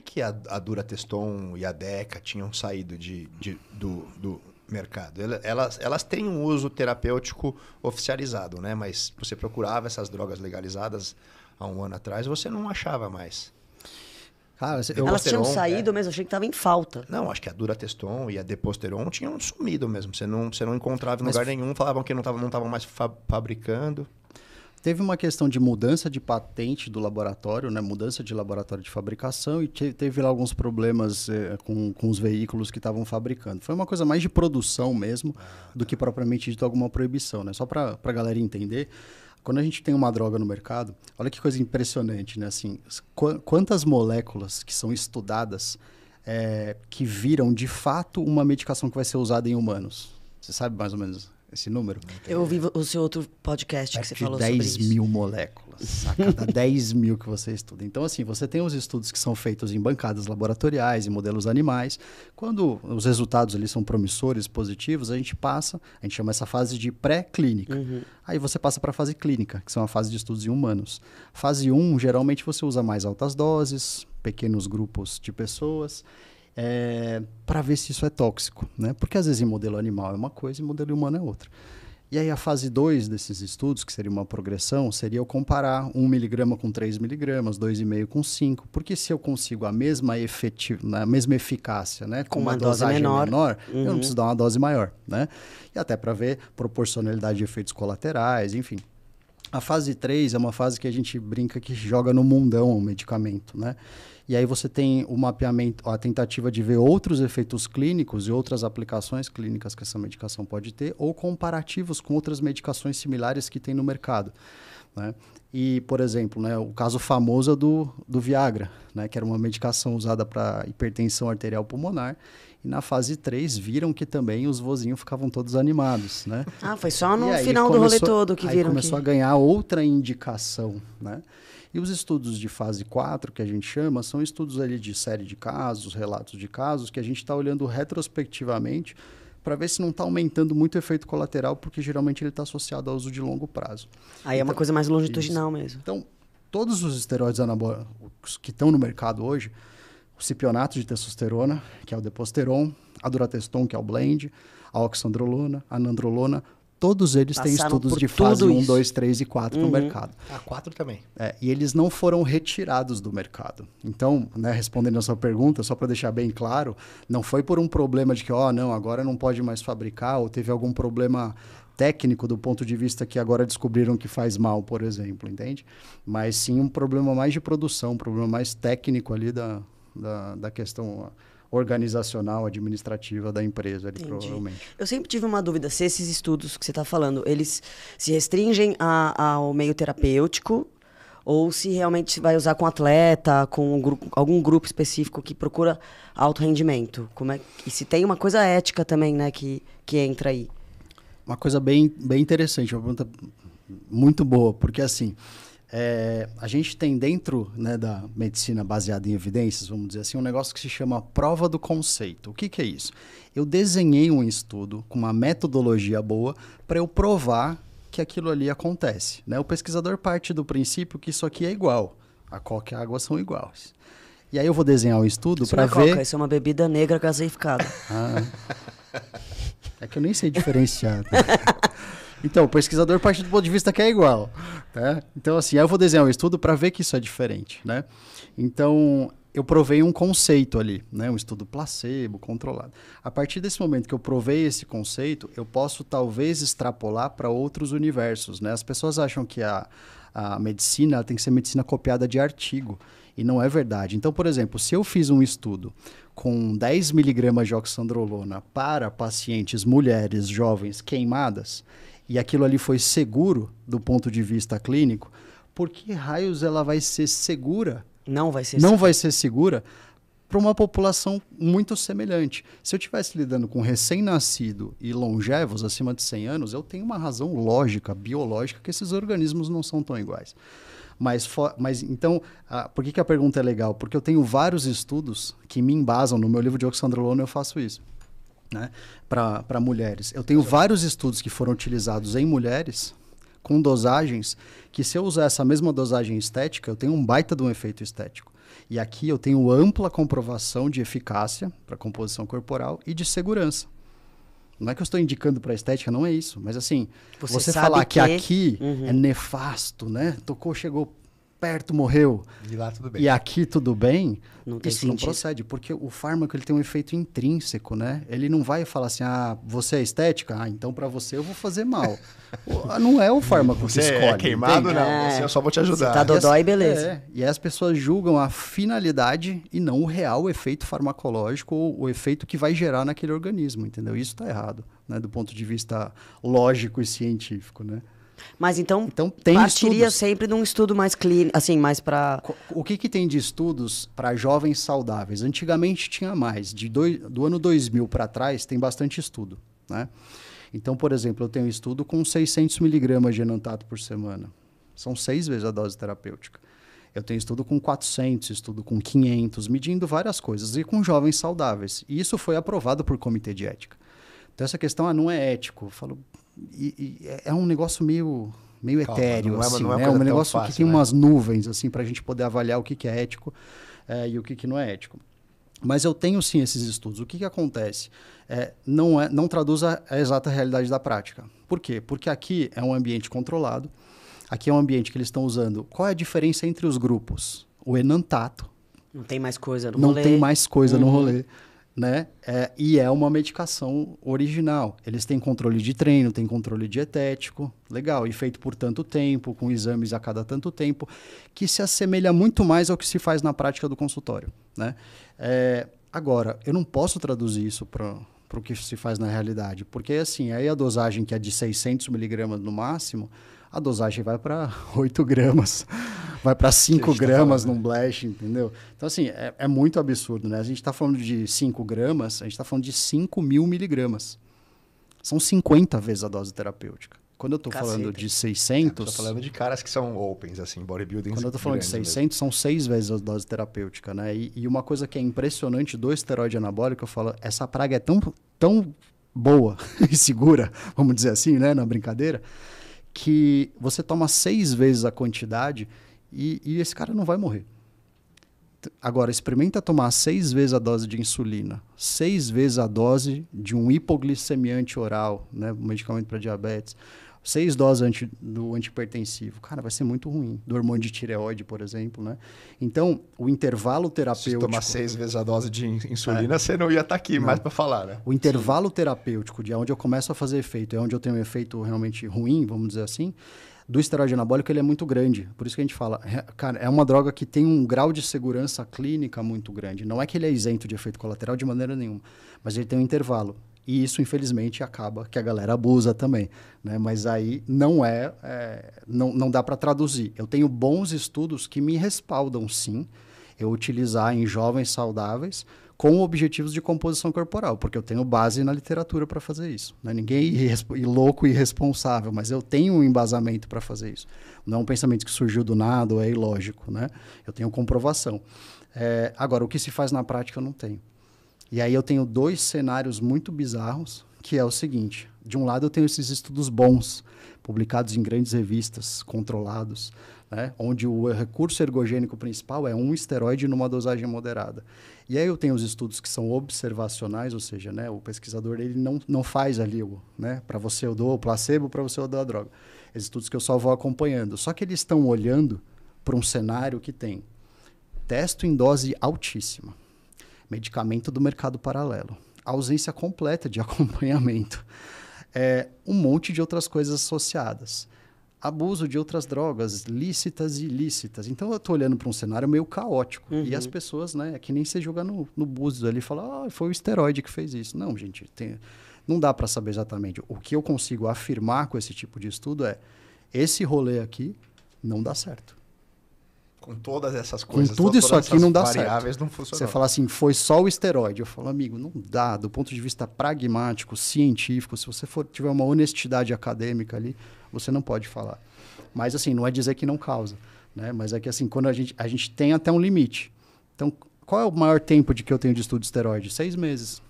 que, que a, a Durateston e a Deca tinham saído de, de do, do mercado? Elas, elas têm um uso terapêutico oficializado, né? Mas você procurava essas drogas legalizadas há um ano atrás, você não achava mais. Cara, eu... Elas tinham saído é... mesmo, achei que estava em falta. Não, acho que a Durateston e a Deposteron tinham sumido mesmo. Você não, você não encontrava em Mas... lugar nenhum, falavam que não estavam não mais fa fabricando. Teve uma questão de mudança de patente do laboratório, né? mudança de laboratório de fabricação, e teve lá alguns problemas eh, com, com os veículos que estavam fabricando. Foi uma coisa mais de produção mesmo, ah, tá. do que propriamente dito alguma proibição. Né? Só para a galera entender, quando a gente tem uma droga no mercado, olha que coisa impressionante, né? Assim, qu quantas moléculas que são estudadas é, que viram de fato uma medicação que vai ser usada em humanos? Você sabe mais ou menos esse número? Eu ouvi o seu outro podcast que você falou sobre isso. 10 mil moléculas a cada 10 mil que você estuda. Então, assim, você tem os estudos que são feitos em bancadas laboratoriais, em modelos animais. Quando os resultados ali são promissores, positivos, a gente passa, a gente chama essa fase de pré-clínica. Uhum. Aí você passa para a fase clínica, que são a fase de estudos em humanos. Fase 1, geralmente você usa mais altas doses, pequenos grupos de pessoas é, para ver se isso é tóxico, né? Porque às vezes em modelo animal é uma coisa e modelo humano é outra. E aí a fase 2 desses estudos, que seria uma progressão, seria eu comparar 1 miligrama com 3 miligramas, 2,5 com 5, porque se eu consigo a mesma, efetiv a mesma eficácia, né, com, com uma, uma dosagem menor, menor uhum. eu não uhum. preciso dar uma dose maior, né? E até para ver proporcionalidade de efeitos colaterais, enfim. A fase 3 é uma fase que a gente brinca que joga no mundão o medicamento, né? E aí você tem o mapeamento, a tentativa de ver outros efeitos clínicos e outras aplicações clínicas que essa medicação pode ter, ou comparativos com outras medicações similares que tem no mercado. Né? E, por exemplo, né, o caso famoso é do, do Viagra, né, que era uma medicação usada para hipertensão arterial pulmonar. E na fase 3 viram que também os vozinhos ficavam todos animados, né? Ah, foi só no final começou, do rolê todo que viram começou que... a ganhar outra indicação, né? E os estudos de fase 4, que a gente chama, são estudos ali de série de casos, relatos de casos, que a gente está olhando retrospectivamente para ver se não está aumentando muito o efeito colateral, porque geralmente ele está associado ao uso de longo prazo. Aí então, é uma então, coisa mais longitudinal isso. mesmo. Então, todos os esteroides anabólicos que estão no mercado hoje, o cipionato de testosterona, que é o deposteron, a durateston, que é o blend, a oxandrolona, a nandrolona, Todos eles Passaram têm estudos de fase 1, 2, 3 e 4 uhum. no mercado. A 4 também. É, e eles não foram retirados do mercado. Então, né, respondendo a sua pergunta, só para deixar bem claro, não foi por um problema de que, ó, oh, não, agora não pode mais fabricar, ou teve algum problema técnico do ponto de vista que agora descobriram que faz mal, por exemplo, entende? Mas sim um problema mais de produção, um problema mais técnico ali da, da, da questão organizacional, administrativa da empresa, ali, provavelmente. Eu sempre tive uma dúvida se esses estudos que você está falando, eles se restringem a, ao meio terapêutico ou se realmente vai usar com atleta, com um grupo, algum grupo específico que procura alto rendimento. Como é, e se tem uma coisa ética também, né, que, que entra aí. Uma coisa bem, bem interessante, uma pergunta muito boa, porque assim, é, a gente tem dentro né, da medicina baseada em evidências, vamos dizer assim, um negócio que se chama prova do conceito. O que, que é isso? Eu desenhei um estudo com uma metodologia boa para eu provar que aquilo ali acontece. Né? O pesquisador parte do princípio que isso aqui é igual. A coca e a água são iguais. E aí eu vou desenhar um estudo para é ver. Coca, isso é uma bebida negra gaseificada. Ah, é que eu nem sei diferenciar. Então, o pesquisador parte do ponto de vista que é igual. Né? Então, assim, eu vou desenhar um estudo para ver que isso é diferente. Né? Então, eu provei um conceito ali, né? um estudo placebo, controlado. A partir desse momento que eu provei esse conceito, eu posso talvez extrapolar para outros universos. Né? As pessoas acham que a, a medicina tem que ser medicina copiada de artigo. E não é verdade. Então, por exemplo, se eu fiz um estudo com 10 miligramas de oxandrolona para pacientes mulheres jovens queimadas, e aquilo ali foi seguro do ponto de vista clínico, por que raios ela vai ser segura? Não vai ser Não segura. vai ser segura para uma população muito semelhante. Se eu estivesse lidando com recém-nascido e longevos acima de 100 anos, eu tenho uma razão lógica, biológica, que esses organismos não são tão iguais. Mas, mas então, ah, por que, que a pergunta é legal? Porque eu tenho vários estudos que me embasam. No meu livro de oxandrolona eu faço isso né, para mulheres. Eu tenho vários estudos que foram utilizados em mulheres com dosagens que se eu usar essa mesma dosagem estética, eu tenho um baita de um efeito estético. E aqui eu tenho ampla comprovação de eficácia para composição corporal e de segurança. Não é que eu estou indicando para estética, não é isso. Mas assim, Você você, falar que, que- aqui Uhum. é nefasto, né? Tocou, chegou perto, morreu. E lá tudo bem. E aqui tudo bem, Não tem isso não sentido. procede, porque o fármaco ele tem um efeito intrínseco, né? Ele não vai falar assim, ah, você é estética? Ah, então para você eu vou fazer mal. Não é o fármaco Você que escolhe. é queimado, entende? não. É. Eu só vou te ajudar. Você tá dodói, beleza. É, e aí as pessoas julgam a finalidade e não o real efeito farmacológico ou o efeito que vai gerar naquele organismo, entendeu? Isso está errado, né? Do ponto de vista lógico e científico, né? Mas então, Então, tem partiria estudos. sempre de um estudo mais clínico, assim, mais. Co- O que, que tem de estudos para jovens saudáveis? Antigamente tinha mais. De doi- do ano 2000 para trás, tem bastante estudo. Né? Então, por exemplo, eu tenho um estudo com 600 miligramas de enantato por semana. São seis vezes a dose terapêutica. Eu tenho estudo com 400, estudo com 500, medindo várias coisas, e com jovens saudáveis. E isso foi aprovado por comitê de ética. Então, essa questão ah, não é ético. Eu falo, e- e é- é um negócio meio, meio Calma, etéreo, não é assim, não é né? coisa um negócio fácil, que tem né? umas nuvens, assim, para a gente poder avaliar o que, que é ético eh, e o que, que não é ético. Mas eu tenho sim esses estudos. O que, que acontece? É, não, é, não traduz a, a exata realidade da prática. Por quê? Porque aqui é um ambiente controlado, aqui é um ambiente que eles estão usando. Qual é a diferença entre os grupos? O enantato, Não tem mais coisa no não rolê. tem mais coisa no Uhum. rolê. Né? É, e é uma medicação original. Eles têm controle de treino, têm controle dietético, legal, e feito por tanto tempo, com exames a cada tanto tempo, que se assemelha muito mais ao que se faz na prática do consultório. Né? É, agora, eu não posso traduzir isso para o que se faz na realidade, porque assim, aí a dosagem que é de 600 miligramas no máximo, a dosagem vai para 8 gramas, vai para 5 Que a gente tá gramas falando, num blast, entendeu? Então, assim, é, é muito absurdo, né? A gente está falando de 5 gramas, a gente está falando de 5 mil miligramas. São 50 vezes a dose terapêutica. Quando eu estou falando de 600... Tô falando de caras que são opens, assim, bodybuilding. Quando eu tô falando de grandes 600, são seis vezes a dose terapêutica, né? E, e uma coisa que é impressionante do esteroide anabólico, eu falo, essa praga é tão, tão boa e segura, vamos dizer assim, né? Na brincadeira, que você toma seis vezes a quantidade e, e esse cara não vai morrer. Agora, experimenta tomar seis vezes a dose de insulina, seis vezes a dose de um hipoglicemiante oral, né? Um medicamento para diabetes, seis doses anti, do antipertensivo. Cara, vai ser muito ruim. Do hormônio de tireoide, por exemplo, né? Então, o intervalo Se terapêutico... tomar seis vezes a dose de in- insulina, você não ia estar aqui mais para falar, né? O intervalo terapêutico, de onde eu começo a fazer efeito, é onde eu tenho um efeito realmente ruim, vamos dizer assim, do esteroide anabólico, ele é muito grande. Por isso que a gente fala, é, cara, é uma droga que tem um grau de segurança clínica muito grande. Não é que ele é isento de efeito colateral de maneira nenhuma, mas ele tem um intervalo. E isso, infelizmente, acaba que a galera abusa também. Né? Mas aí não é, é, não, não dá para traduzir. Eu tenho bons estudos que me respaldam, sim, eu utilizar em jovens saudáveis com objetivos de composição corporal, porque eu tenho base na literatura para fazer isso. Não é ninguém e louco e irresponsável, mas eu tenho um embasamento para fazer isso. Não é um pensamento que surgiu do nada ou é ilógico, né? Eu tenho comprovação. É, agora, o que se faz na prática eu não tenho. E aí eu tenho dois cenários muito bizarros, que é o seguinte: de um lado eu tenho esses estudos bons, publicados em grandes revistas, controlados, né, onde o recurso ergogênico principal é um esteroide numa dosagem moderada. E aí eu tenho os estudos que são observacionais, ou seja, né, o pesquisador ele não, não faz ali o, né, para você eu dou o placebo, para você eu dou a droga. Esses estudos que eu só vou acompanhando. Só que eles estão olhando para um cenário que tem testo em dose altíssima, medicamento do mercado paralelo, ausência completa de acompanhamento, é, um monte de outras coisas associadas, abuso de outras drogas lícitas e ilícitas. Então eu estou olhando para um cenário meio caótico e as pessoas, né, é que nem você jogar no, no búzios ali e falar, ah, foi o esteroide que fez isso. Não, gente, tem, não dá para saber exatamente. O que eu consigo afirmar com esse tipo de estudo é esse rolê aqui não dá certo. Com todas essas Com coisas. tudo todas isso aqui não dá certo. não. Você fala assim, foi só o esteroide. Eu falo, amigo, não dá. Do ponto de vista pragmático, científico, se você for, tiver uma honestidade acadêmica ali, você não pode falar. Mas assim, não é dizer que não causa. Né? Mas é que assim, quando a gente, a gente tem até um limite. Então, qual é o maior tempo de que eu tenho de estudo de esteroide? Seis meses.